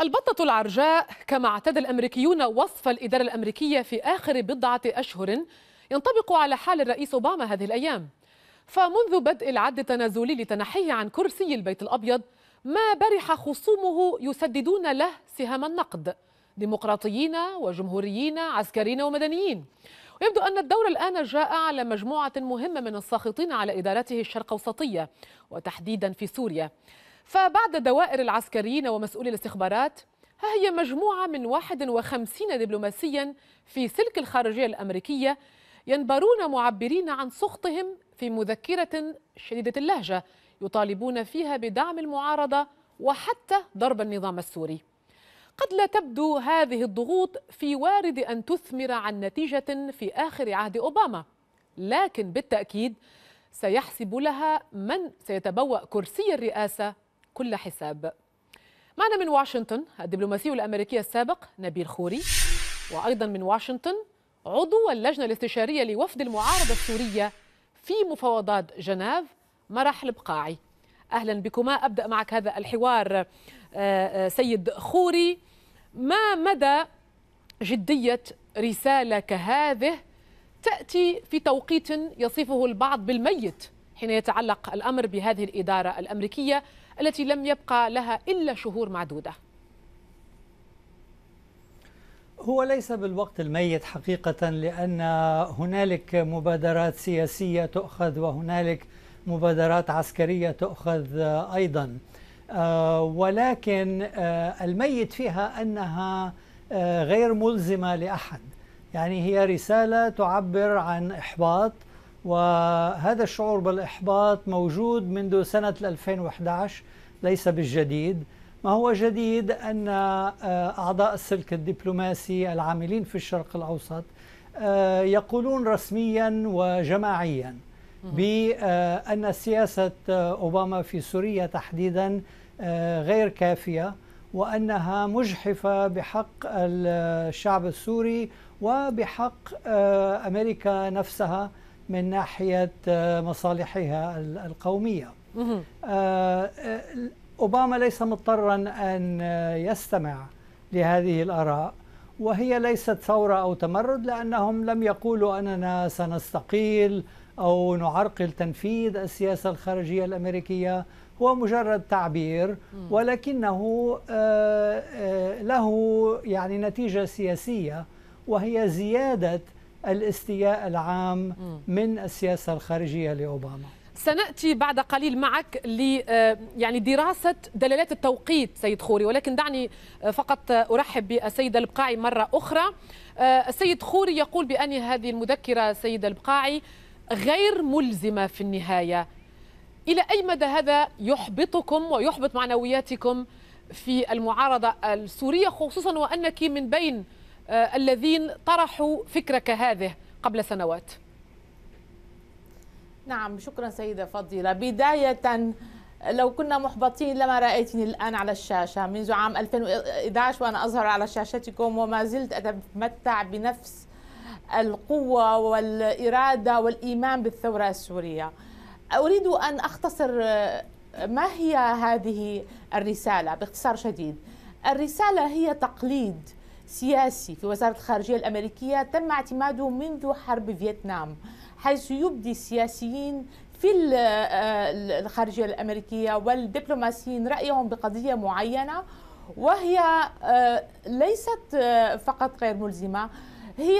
البطة العرجاء كما اعتاد الأمريكيون وصف الإدارة الأمريكية في آخر بضعة أشهر ينطبق على حال الرئيس أوباما هذه الأيام. فمنذ بدء العد التنازلي لتنحيه عن كرسي البيت الأبيض ما برح خصومه يسددون له سهام النقد. ديمقراطيين وجمهوريين عسكريين ومدنيين. ويبدو أن الدور الآن جاء على مجموعة مهمة من الساخطين على إدارته الشرق أوسطية وتحديدا في سوريا. فبعد دوائر العسكريين ومسؤولي الاستخبارات ها هي مجموعة من 51 دبلوماسيا في سلك الخارجية الأمريكية ينبرون معبرين عن سخطهم في مذكرة شديدة اللهجة يطالبون فيها بدعم المعارضة وحتى ضرب النظام السوري. قد لا تبدو هذه الضغوط في وارد أن تثمر عن نتيجة في آخر عهد أوباما لكن بالتأكيد سيحسب لها من سيتبوأ كرسي الرئاسة كل حساب. معنا من واشنطن الدبلوماسي الأمريكي السابق نبيل خوري وأيضا من واشنطن عضو اللجنة الاستشارية لوفد المعارضة السورية في مفاوضات جنيف مرح البقاعي. أهلا بكما أبدأ معك هذا الحوار سيد خوري. ما مدى جدية رسالة كهذه تأتي في توقيت يصفه البعض بالميت حين يتعلق الأمر بهذه الإدارة الأمريكية التي لم يبقى لها إلا شهور معدودة. هو ليس بالوقت الميت حقيقة لأن هنالك مبادرات سياسية تؤخذ وهنالك مبادرات عسكرية تؤخذ أيضا. ولكن الميت فيها أنها غير ملزمة لأحد. يعني هي رسالة تعبر عن إحباط وهذا الشعور بالإحباط موجود منذ سنة 2011 ليس بالجديد. ما هو جديد؟ أن أعضاء السلك الدبلوماسي العاملين في الشرق الأوسط يقولون رسميا وجماعيا بأن سياسة أوباما في سوريا تحديدا غير كافية وأنها مجحفة بحق الشعب السوري وبحق أمريكا نفسها. من ناحية مصالحها القومية. أوباما ليس مضطرا أن يستمع لهذه الآراء وهي ليست ثورة أو تمرد لأنهم لم يقولوا أننا سنستقيل أو نعرقل تنفيذ السياسة الخارجية الأمريكية. هو مجرد تعبير ولكنه له يعني نتيجة سياسية وهي زيادة الاستياء العام من السياسة الخارجية لأوباما. سنأتي بعد قليل معك ل يعني دراسة دلالات التوقيت سيد خوري ولكن دعني فقط أرحب بالسيد البقاعي مرة أخرى. السيد خوري يقول بأن هذه المذكرة سيد البقاعي غير ملزمة في النهاية. إلى أي مدى هذا يحبطكم ويحبط معنوياتكم في المعارضة السورية خصوصا وأنك من بين الذين طرحوا فكره كهذه قبل سنوات. نعم شكرا سيدة فضيلة. بداية لو كنا محبطين لما رأيتني الآن على الشاشة منذ عام 2011 وأنا أظهر على شاشتكم وما زلت أتمتع بنفس القوة والإرادة والإيمان بالثورة السورية. أريد أن أختصر ما هي هذه الرسالة باختصار شديد؟ الرسالة هي تقليد سياسي في وزارة الخارجية الأمريكية تم اعتماده منذ حرب فيتنام حيث يبدي السياسيين في الخارجية الأمريكية والدبلوماسيين رأيهم بقضية معينة وهي ليست فقط غير ملزمة هي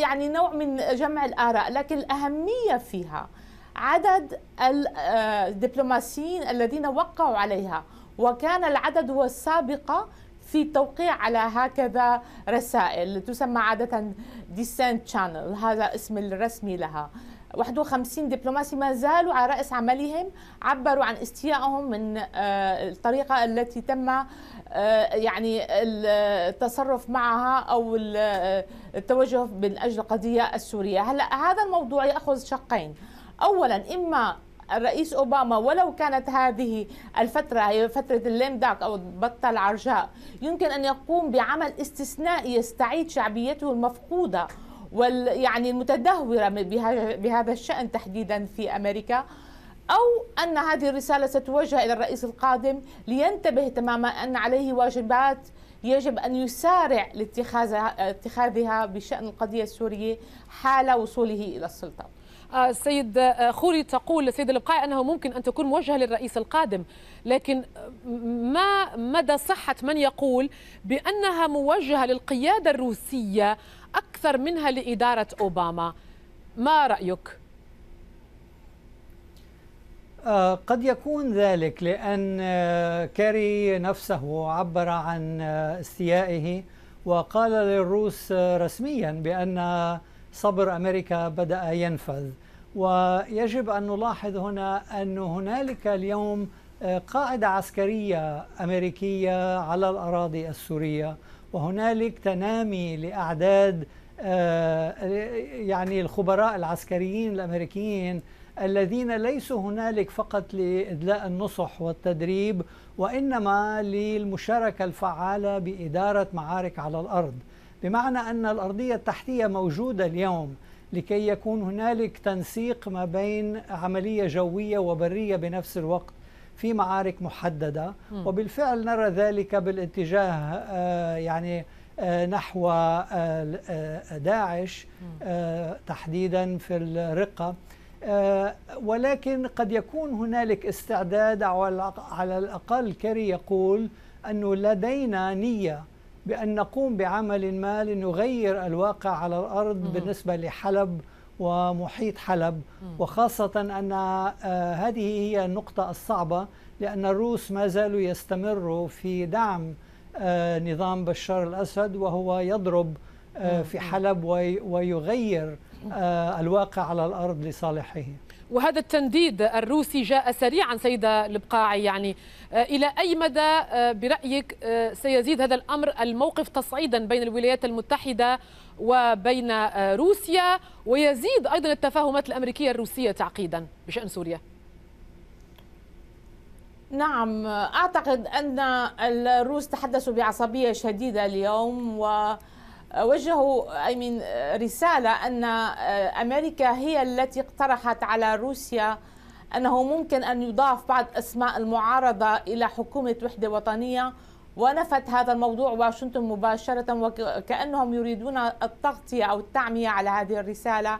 يعني نوع من جمع الآراء لكن الأهمية فيها عدد الدبلوماسيين الذين وقعوا عليها وكان العدد هو السابقة في التوقيع على هكذا رسائل تسمى عادة dissent channel هذا اسم الرسمي لها. 51 دبلوماسي ما زالوا على رأس عملهم عبروا عن استيائهم من الطريقة التي تم يعني التصرف معها أو التوجه من أجل القضية السورية. هلا هذا الموضوع يأخذ شقين. أولا إما الرئيس أوباما ولو كانت هذه الفترة هي فترة الليم داك أو البطه العرجاء يمكن أن يقوم بعمل استثنائي يستعيد شعبيته المفقودة وال يعني المتدهورة بهذا الشأن تحديدا في أمريكا أو أن هذه الرسالة ستوجه إلى الرئيس القادم لينتبه تماما أن عليه واجبات يجب أن يسارع لاتخاذها اتخاذها بشأن القضية السورية حال وصوله إلى السلطة. السيد آه، آه، خوري تقول السيد البقاء أنه ممكن أن تكون موجهة للرئيس القادم لكن ما مدى صحة من يقول بأنها موجهة للقيادة الروسية أكثر منها لإدارة أوباما ما رأيك؟ آه، قد يكون ذلك لأن كاري نفسه عبر عن استيائه وقال للروس رسميا بأن صبر أمريكا بدأ ينفذ ويجب أن نلاحظ هنا أن هنالك اليوم آه، قاعدة عسكرية أمريكية على الأراضي السورية وهنالك تنامي لأعداد آه، يعني الخبراء العسكريين الأمريكيين الذين ليسوا هنالك فقط لإدلاء النصح والتدريب وإنما للمشاركة الفعالة بإدارة معارك على الأرض. بمعنى أن الأرضية التحتية موجودة اليوم. لكي يكون هنالك تنسيق ما بين عملية جوية وبرية بنفس الوقت في معارك محددة. وبالفعل نرى ذلك بالاتجاه آه، يعني آه، نحو آه، داعش تحديدا في الرقة. ولكن قد يكون هنالك استعداد على الأقل كري يقول أنه لدينا نية بأن نقوم بعمل ما لنغير الواقع على الأرض مم. بالنسبة لحلب ومحيط حلب مم. وخاصة أن آه هذه هي النقطة الصعبة لأن الروس ما زالوا يستمروا في دعم آه نظام بشار الأسد وهو يضرب آه في حلب ويغير الواقع على الأرض لصالحه وهذا التنديد الروسي جاء سريعا سيدة البقاعي يعني آه، إلى أي مدى آه، برأيك آه، سيزيد هذا الأمر الموقف تصعيدا بين الولايات المتحدة وبين روسيا؟ ويزيد أيضا التفاهمات الأمريكية الروسية تعقيدا بشأن سوريا. نعم أعتقد أن الروس تحدثوا بعصبية شديدة اليوم و وجهوا اي رسالة أن أمريكا هي التي اقترحت على روسيا أنه ممكن أن يضاف بعض أسماء المعارضة إلى حكومة وحدة وطنية. ونفت هذا الموضوع واشنطن مباشرة وكأنهم يريدون التغطية أو التعمية على هذه الرسالة.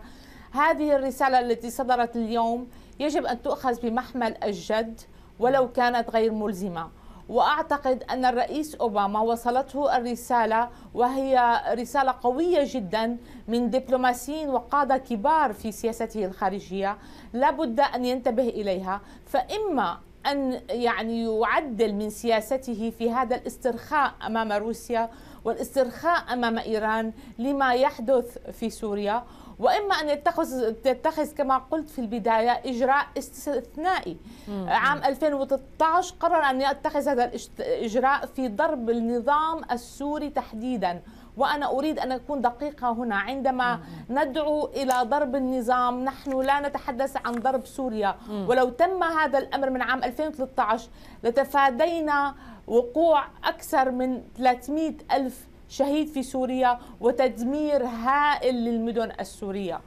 هذه الرسالة التي صدرت اليوم يجب أن تؤخذ بمحمل الجد ولو كانت غير ملزمة. وأعتقد أن الرئيس أوباما وصلته الرسالة وهي رسالة قوية جدا من دبلوماسيين وقادة كبار في سياسته الخارجية. لابد أن ينتبه إليها. فإما أن يعني يعدل من سياسته في هذا الاسترخاء أمام روسيا والاسترخاء أمام إيران لما يحدث في سوريا. وإما أن يتخذ تتخذ كما قلت في البداية إجراء استثنائي. مم. عام 2013 قرر أن يتخذ هذا الاجراء في ضرب النظام السوري تحديدا. وأنا أريد أن أكون دقيقة هنا. عندما ندعو إلى ضرب النظام نحن لا نتحدث عن ضرب سوريا. ولو تم هذا الأمر من عام 2013 لتفادينا وقوع أكثر من 300 ألف شهيد في سوريا وتدمير هائل للمدن السورية.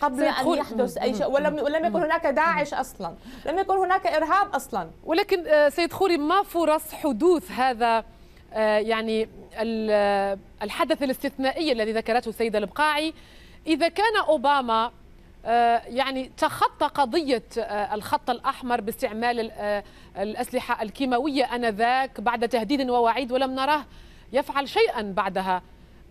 قبل أن يحدث أي شيء. ولم, ولم يكن هناك داعش أصلا. لم يكن هناك إرهاب أصلا. ولكن آه، سيد خوري ما فرص حدوث هذا آه، يعني الحدث الاستثنائي الذي ذكرته السيدة البقاعي؟ إذا كان أوباما آه، يعني تخطى قضية الخط الأحمر باستعمال الأسلحة الكيماوية آنذاك بعد تهديد ووعيد ولم نراه يفعل شيئا بعدها.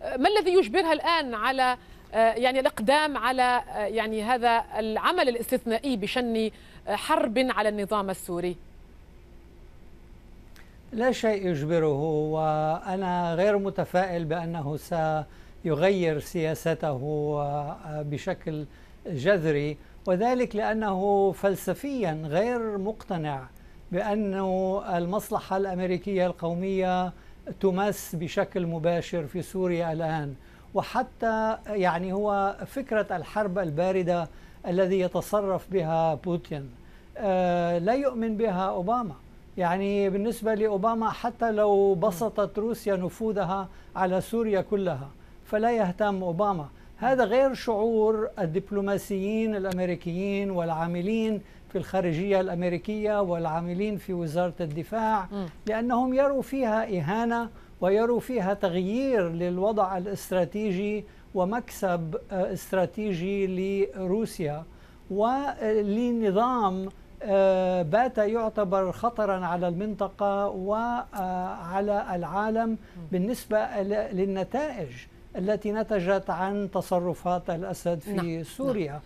ما الذي يجبرها الآن على يعني الإقدام على يعني هذا العمل الاستثنائي بشن حرب على النظام السوري؟ لا شيء يجبره وأنا غير متفائل بأنه سيغير سياسته بشكل جذري وذلك لأنه فلسفيا غير مقتنع بأن المصلحة الأمريكية القومية تمس بشكل مباشر في سوريا الآن. وحتى يعني هو فكرة الحرب الباردة الذي يتصرف بها بوتين. آه لا يؤمن بها أوباما. يعني بالنسبة لأوباما حتى لو بسطت روسيا نفوذها على سوريا كلها فلا يهتم أوباما. هذا غير شعور الدبلوماسيين الأمريكيين والعاملين في الخارجية الأمريكية والعاملين في وزارة الدفاع لأنهم يروا فيها إهانة ويروا فيها تغيير للوضع الاستراتيجي ومكسب آه، استراتيجي لروسيا ولنظام آه، بات يعتبر خطرا على المنطقة وعلى العالم بالنسبة للنتائج. التي نتجت عن تصرفات الأسد في نعم. سوريا نعم.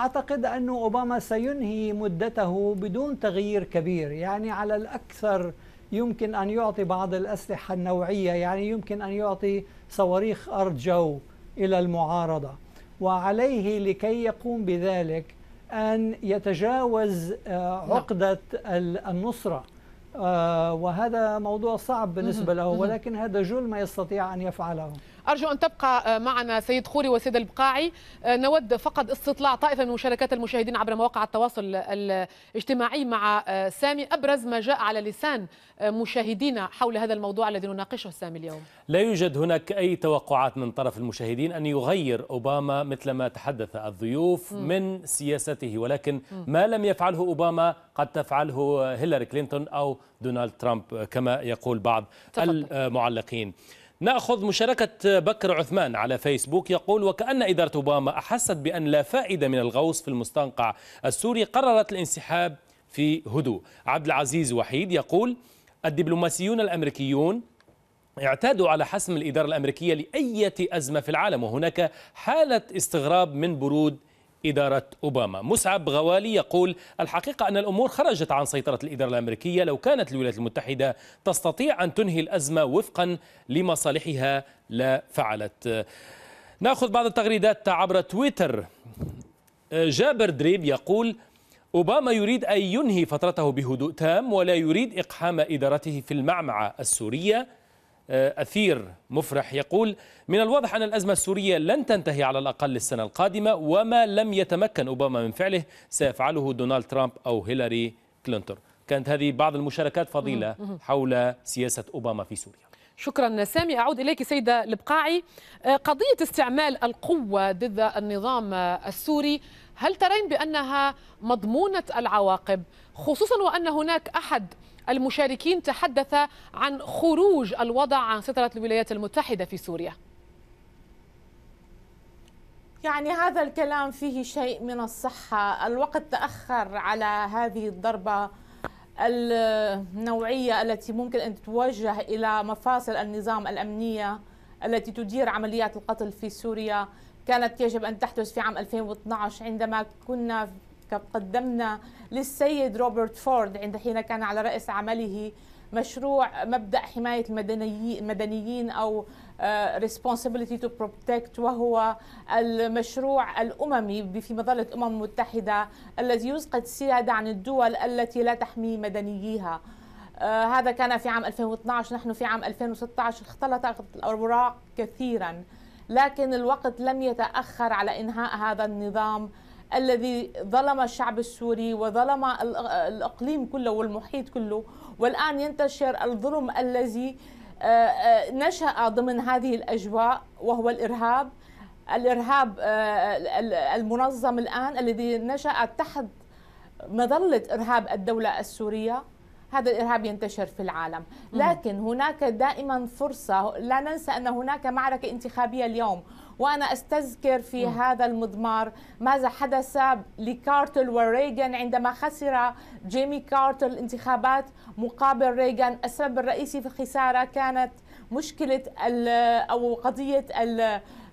أعتقد أن أوباما سينهي مدته بدون تغيير كبير يعني على الأكثر يمكن أن يعطي بعض الأسلحة النوعية يعني يمكن أن يعطي صواريخ أرض جو إلى المعارضة وعليه لكي يقوم بذلك أن يتجاوز آه، نعم. عقدة النصرة آه، وهذا موضوع صعب بالنسبة له ولكن هذا جل ما يستطيع أن يفعله أرجو أن تبقى آه، معنا سيد خوري وسيد البقاعي. آه، نود فقط استطلاع طائفة من مشاركات المشاهدين عبر مواقع التواصل الاجتماعي مع آه، سامي. أبرز ما جاء على لسان مشاهدينا حول هذا الموضوع الذي نناقشه سامي اليوم. لا يوجد هناك أي توقعات من طرف المشاهدين أن يغير أوباما مثل ما تحدث الضيوف م. من سياسته ولكن ما لم يفعله أوباما قد تفعله هيلاري كلينتون أو دونالد ترامب كما يقول بعض تفضل. المعلقين. نأخذ مشاركة بكر عثمان على فيسبوك يقول وكأن إدارة أوباما أحست بأن لا فائدة من الغوص في المستنقع السوري قررت الانسحاب في هدوء. عبد العزيز وحيد يقول الدبلوماسيون الأمريكيون اعتادوا على حسم الإدارة الأمريكية لأية أزمة في العالم وهناك حالة استغراب من برود إدارة أوباما. مسعب غوالي يقول الحقيقة أن الأمور خرجت عن سيطرة الإدارة الأمريكية لو كانت الولايات المتحدة تستطيع أن تنهي الأزمة وفقا لمصالحها لا فعلت. نأخذ بعض التغريدات عبر تويتر. جابر دريب يقول أوباما يريد أن ينهي فترته بهدوء تام ولا يريد إقحام إدارته في المعمعة السورية. أثير مفرح يقول من الواضح أن الأزمة السورية لن تنتهي على الأقل السنة القادمة وما لم يتمكن أوباما من فعله سيفعله دونالد ترامب أو هيلاري كلينتون. كانت هذه بعض المشاركات فضيلة حول سياسة أوباما في سوريا. شكرا سامي. أعود إليك سيدة البقاعي آه، قضية استعمال القوة ضد النظام السوري هل ترين بأنها مضمونة العواقب؟ خصوصا وأن هناك أحد المشاركين تحدث عن خروج الوضع عن سيطرة الولايات المتحدة في سوريا. يعني هذا الكلام فيه شيء من الصحة. الوقت تأخر على هذه الضربة النوعية التي ممكن أن تتوجه إلى مفاصل النظام الأمنية التي تدير عمليات القتل في سوريا. كانت يجب أن تحدث في عام 2012 عندما كنا قدمنا للسيد روبرت فورد عند حين كان على رأس عمله مشروع مبدأ حماية المدنيين أو uh, responsibility to protect وهو المشروع الأممي في مظلة الأمم المتحدة الذي يسقط السيادة عن الدول التي لا تحمي مدنييها. uh, هذا كان في عام 2012 نحن في عام 2016 اختلطت الأوراق كثيرا لكن الوقت لم يتأخر على إنهاء هذا النظام الذي ظلم الشعب السوري وظلم الإقليم كله والمحيط كله والآن ينتشر الظلم الذي آه، آه، نشأ ضمن هذه الأجواء وهو الإرهاب. الإرهاب آه، المنظم الآن الذي نشأ تحت مظلة إرهاب الدولة السورية. هذا الإرهاب ينتشر في العالم. لكن هناك دائما فرصة لا ننسى أن هناك معركة انتخابية اليوم. وأنا أستذكر في م. هذا المضمار ماذا حدث لكارتل وريغان عندما خسر جيمي كارتل الانتخابات مقابل ريغان السبب الرئيسي في الخسارة كانت مشكلة أو قضية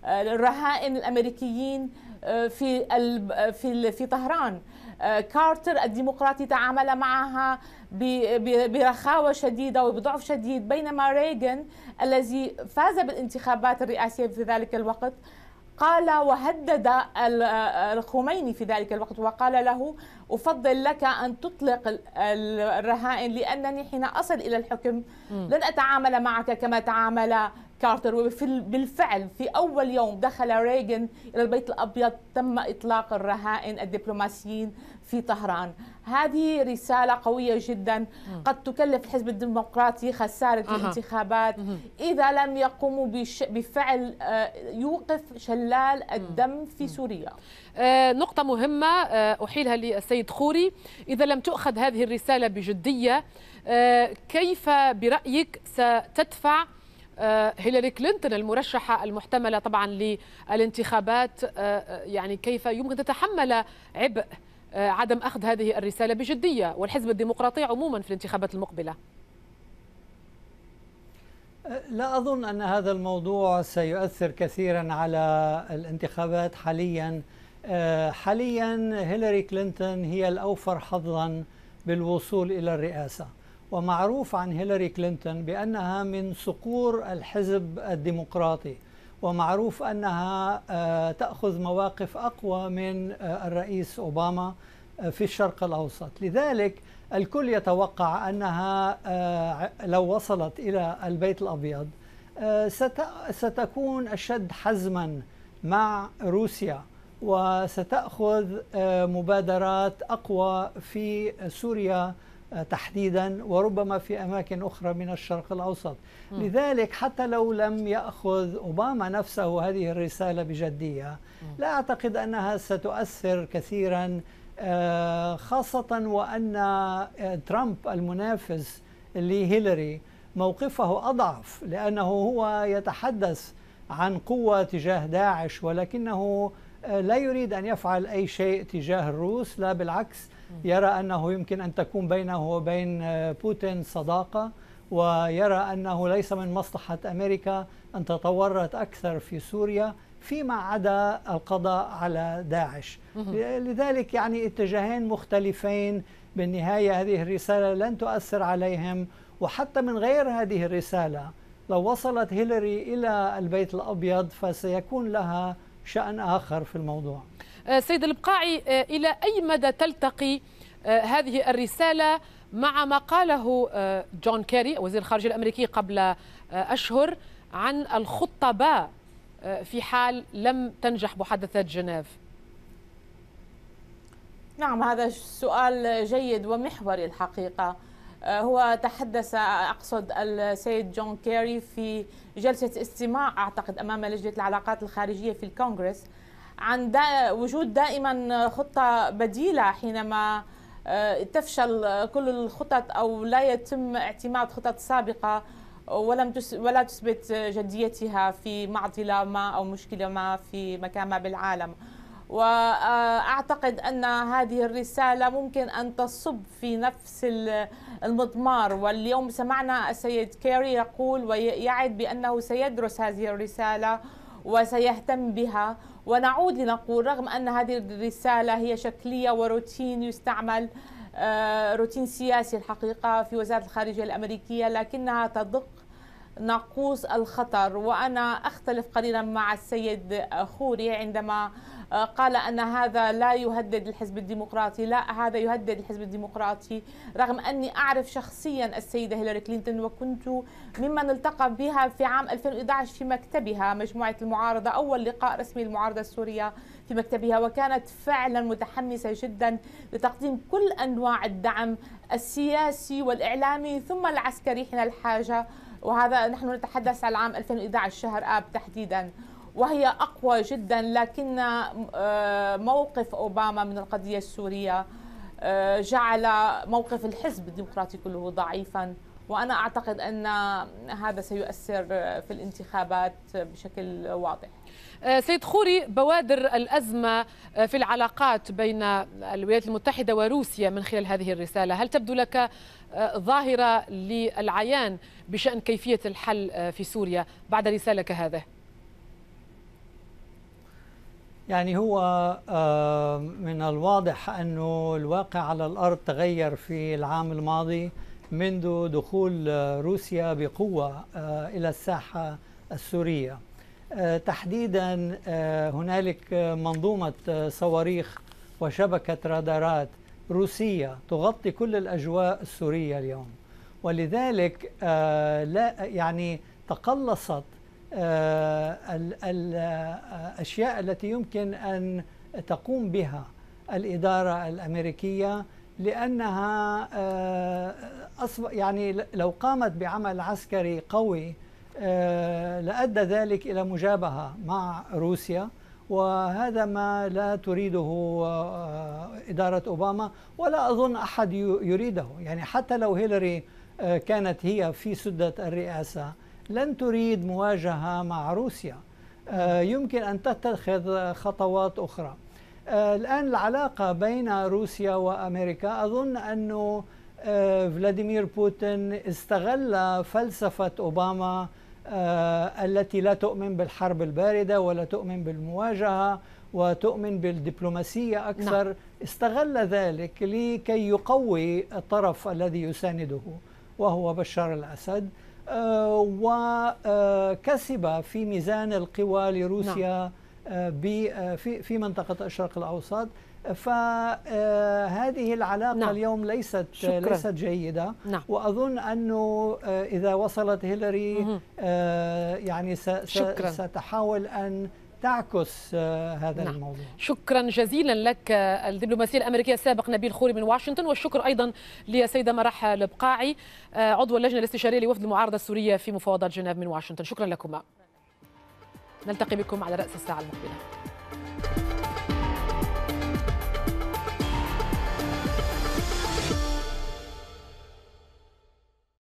الرهائن الأمريكيين آه، في في في طهران كارتر الديمقراطي تعامل معها برخاوة شديدة وبضعف شديد بينما ريغن الذي فاز بالانتخابات الرئاسية في ذلك الوقت قال وهدد الخميني في ذلك الوقت وقال له أفضل لك أن تطلق الرهائن لأنني حين أصل إلى الحكم لن أتعامل معك كما تعامل كارتر وبالفعل في أول يوم دخل ريغن إلى البيت الأبيض تم إطلاق الرهائن الدبلوماسيين في طهران. هذه رسالة قوية جدا. قد تكلف الحزب الديمقراطي خسارة أه. الانتخابات. إذا لم يقوموا بفعل آه، يوقف شلال الدم في سوريا. آه نقطة مهمة آه أحيلها للسيد خوري. إذا لم تؤخذ هذه الرسالة بجدية آه كيف برأيك ستدفع هيلاري كلينتون المرشحة المحتملة طبعا للانتخابات آه، يعني كيف يمكن تتحمل عبء آه، عدم أخذ هذه الرسالة بجدية والحزب الديمقراطي عموما في الانتخابات المقبلة؟ لا أظن أن هذا الموضوع سيؤثر كثيرا على الانتخابات حاليا. حاليا هيلاري كلينتون هي الأوفر حظا بالوصول إلى الرئاسة. ومعروف عن هيلاري كلينتون بأنها من صقور الحزب الديمقراطي ومعروف أنها آه، تأخذ مواقف أقوى من آه، الرئيس أوباما آه، في الشرق الأوسط. لذلك الكل يتوقع أنها لو وصلت إلى البيت الأبيض ستكون أشد حزما مع روسيا وستأخذ مبادرات أقوى في سوريا تحديدا وربما في أماكن أخرى من الشرق الأوسط م. لذلك حتى لو لم يأخذ أوباما نفسه هذه الرسالة بجدية م. لا أعتقد أنها ستؤثر كثيرا آه، خاصة وأن آه، ترامب المنافس لهيلاري موقفه أضعف لأنه هو يتحدث عن قوة تجاه داعش ولكنه آه، لا يريد أن يفعل أي شيء تجاه الروس لا بالعكس يرى أنه يمكن أن تكون بينه وبين آه، بوتين صداقة ويرى أنه ليس من مصلحة أمريكا أن تطورت أكثر في سوريا فيما عدا القضاء على داعش. لذلك يعني اتجاهين مختلفين. بالنهاية هذه الرسالة لن تؤثر عليهم وحتى من غير هذه الرسالة لو وصلت هيلاري إلى البيت الأبيض فسيكون لها شأن آخر في الموضوع. سيد البقاعي آه، إلى أي مدى تلتقي آه، هذه الرسالة مع ما قاله جون كيري وزير الخارجية الأمريكي قبل أشهر عن الخطة باء في حال لم تنجح محادثات جنيف؟ نعم هذا سؤال جيد ومحوري الحقيقة. هو تحدث أقصد السيد جون كيري في جلسة استماع أعتقد أمام لجنة العلاقات الخارجية في الكونغرس. عن دا وجود دائما خطة بديلة حينما آه، تفشل كل الخطط أو لا يتم اعتماد خطط سابقة ولم تس ولا تثبت جديتها في معضلة ما أو مشكلة ما في مكان ما بالعالم. وأعتقد أن هذه الرسالة ممكن أن تصب في نفس المضمار. واليوم سمعنا السيد كيري يقول ويعد بأنه سيدرس هذه الرسالة وسيهتم بها. ونعود لنقول رغم أن هذه الرسالة هي شكلية وروتين يستعمل آه، روتين سياسي الحقيقة في وزارة الخارجية الأمريكية لكنها تدق ناقوس الخطر. وأنا أختلف قليلا مع السيد خوري عندما قال أن هذا لا يهدد الحزب الديمقراطي. لا هذا يهدد الحزب الديمقراطي رغم أني أعرف شخصيا السيدة هيلاري كلينتون وكنت ممن التقى بها في عام 2011 في مكتبها مجموعة المعارضة أول لقاء رسمي للمعارضة السورية في مكتبها وكانت فعلا متحمسة جدا لتقديم كل أنواع الدعم السياسي والإعلامي ثم العسكري حين الحاجة. وهذا نحن نتحدث عن العام 2011 شهر آب تحديدا. وهي أقوى جدا لكن آه، موقف أوباما من القضية السورية آه، جعل موقف الحزب الديمقراطي كله ضعيفا. وأنا أعتقد أن هذا سيؤثر في الانتخابات بشكل واضح آه، سيد خوري بوادر الأزمة في العلاقات بين الولايات المتحدة وروسيا من خلال هذه الرسالة هل تبدو لك ظاهرة للعيان بشأن كيفية الحل في سوريا بعد رسالة كهذه؟ يعني هو آه، من الواضح أنه الواقع على الأرض تغير في العام الماضي منذ دخول روسيا بقوة آه، إلى الساحة السورية. آه، تحديدا هنالك منظومة صواريخ وشبكة رادارات روسية تغطي كل الأجواء السورية اليوم. ولذلك لا يعني تقلصت آه، الأشياء التي يمكن أن تقوم بها الإدارة الأمريكية لأنها يعني لو قامت بعمل عسكري قوي لأدى ذلك إلى مجابهة مع روسيا. وهذا ما لا تريده آه، إدارة أوباما ولا أظن أحد يريده. يعني حتى لو هيلاري آه، كانت هي في سدة الرئاسة لن تريد مواجهة مع روسيا. آه، يمكن أن تتخذ خطوات أخرى. الآن العلاقة بين روسيا وأمريكا أظن أنه فلاديمير بوتين استغل فلسفة أوباما آه، التي لا تؤمن بالحرب الباردة ولا تؤمن بالمواجهة وتؤمن بالدبلوماسية أكثر نعم. استغل ذلك لكي يقوي الطرف الذي يسانده وهو بشار الأسد آه، وكسب في ميزان القوى لروسيا نعم. في في منطقة الشرق الأوسط فهذه العلاقة نعم. اليوم ليست شكرا. ليست جيدة نعم. وأظن أنه آه، إذا وصلت هيلاري آه، يعني شكرا. ستحاول أن تعكس آه، هذا نعم. الموضوع شكرا جزيلا لك الدبلوماسي الامريكي السابق نبيل خوري من واشنطن والشكر أيضا للسيدة مرح البقاعي عضو اللجنة الاستشارية لوفد المعارضة السورية في مفاوضات جنيف من واشنطن شكرا لكما نلتقي بكم على رأس الساعة المقبلة.